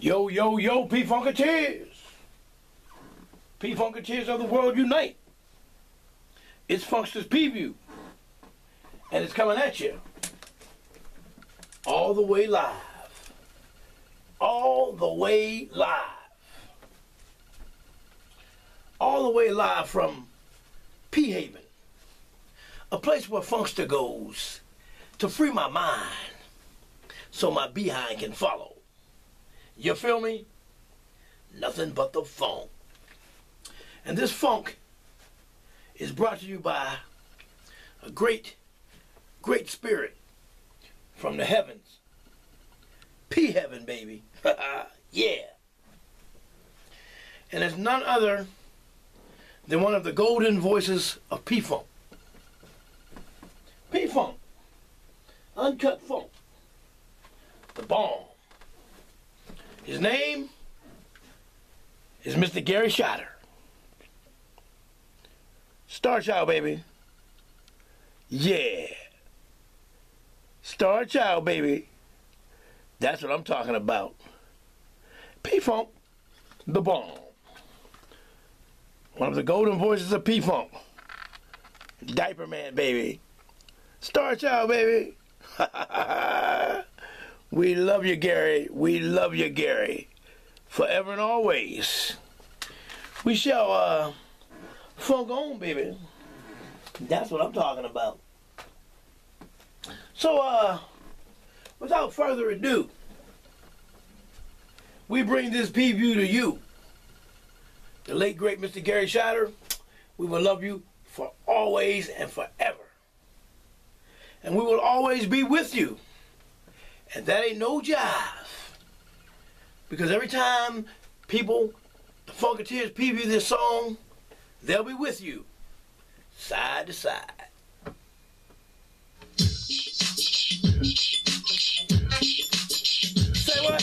Yo, yo, yo, P Funketeers. P Funketeers of the world unite. It's Funksters Preview. And it's coming at you. All the way live. All the way live. All the way live from P Haven. A place where Funkster goes to free my mind so my behind can follow. You feel me? Nothing but the funk. And this funk is brought to you by a great, great spirit from the heavens. P Heaven, baby. yeah. And it's none other than one of the golden voices of P Funk. P Funk. Uncut funk. The bomb. His name is Mr. Gary Shider. Star Child, baby. Yeah. Star Child, baby. That's what I'm talking about. P Funk, the bomb. One of the golden voices of P Funk. Diaper Man, baby. Star Child, baby. We love you, Gary. We love you, Gary. Forever and always. We shall uh funk on, baby. That's what I'm talking about. So uh without further ado, we bring this preview to you. The late great Mr. Gary Shider, we will love you for always and forever. And we will always be with you. And that ain't no jive. Because every time people, the Funketeers preview this song, they'll be with you, side to side. Say what?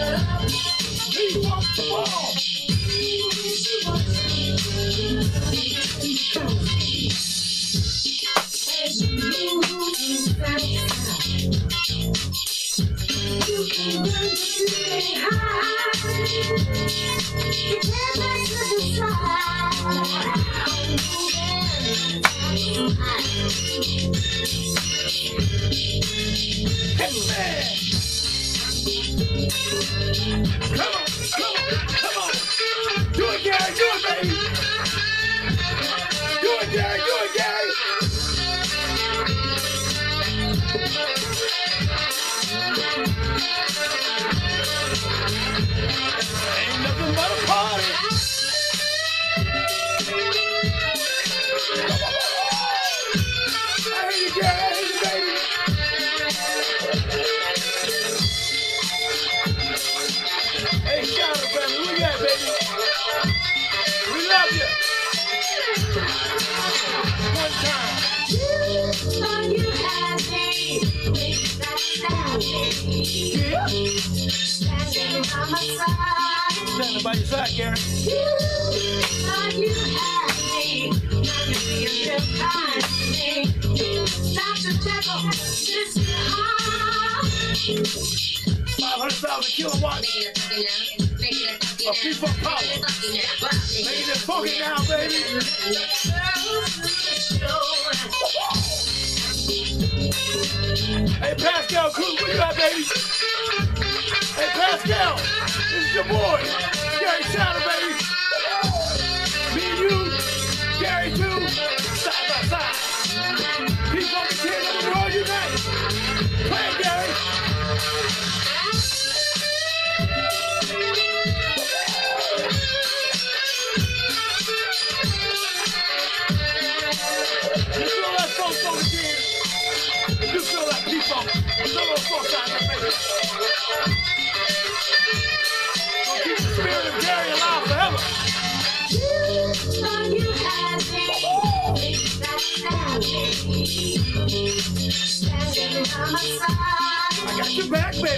We want the ball. Come on, Yeah. by your side. Thought you me. You feel your kind of me. Dr. Jekyll, this is hard. 500,000 kilowatts. Of power. Make it funky now, baby. Hey, Pascal Cruz, where you at, baby? Hey, Pascal, this is your boy, Gary Shider, baby.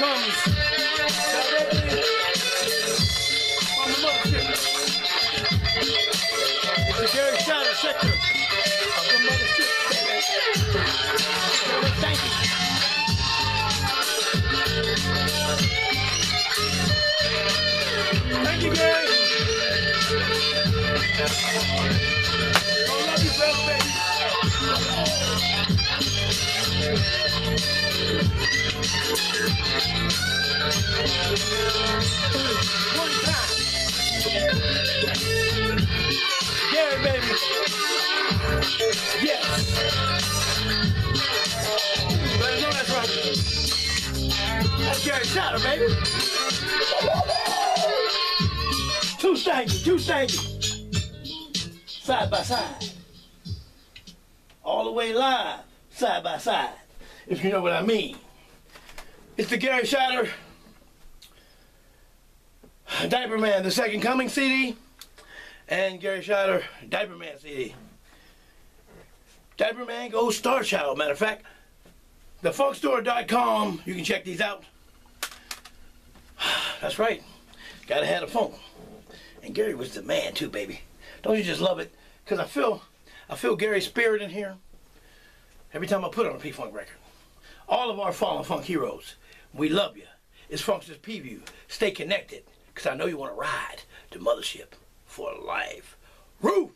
comes Gary Shider, baby. Two stanky, two stanky. Side by side. All the way live, side by side. If you know what I mean. It's the Gary Shider Diaper Man, the second coming CD, and Gary Shider Diaper Man CD. Diaper Man goes Star Child. Matter of fact, thefunkstore.com, you can check these out. That's right. Gotta have a phone. And Gary was the man too, baby. Don't you just love it? Cause I feel I feel Gary's spirit in here every time I put on a P-Funk record. All of our fallen funk heroes, we love you. It's Funkster's Preview. Stay connected, cause I know you want to ride the mothership for life. Roo!